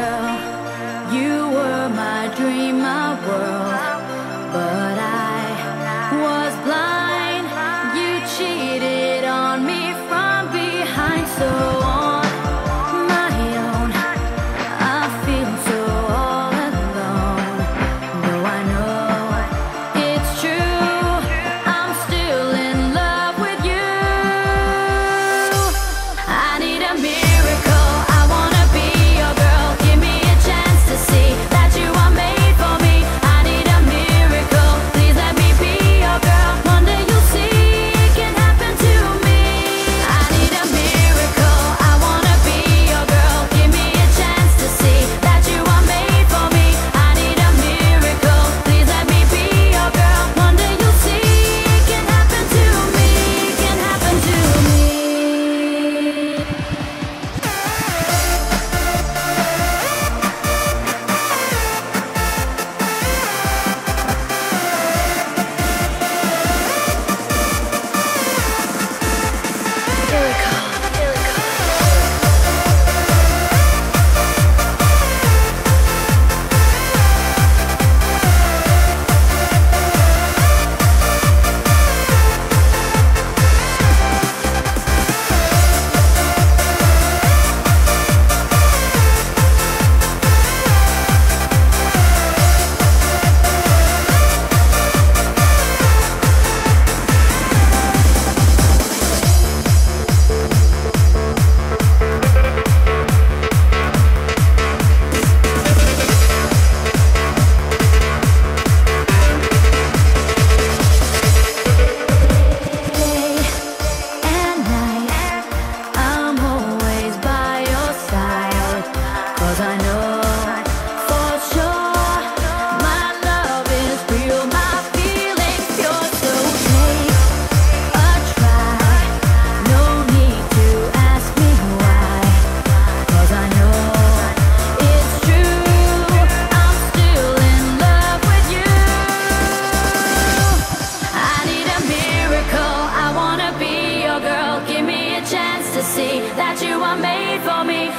girl. You were my dream, my world. But I was blind. You cheated on me from behind, so. to see that you are made for me.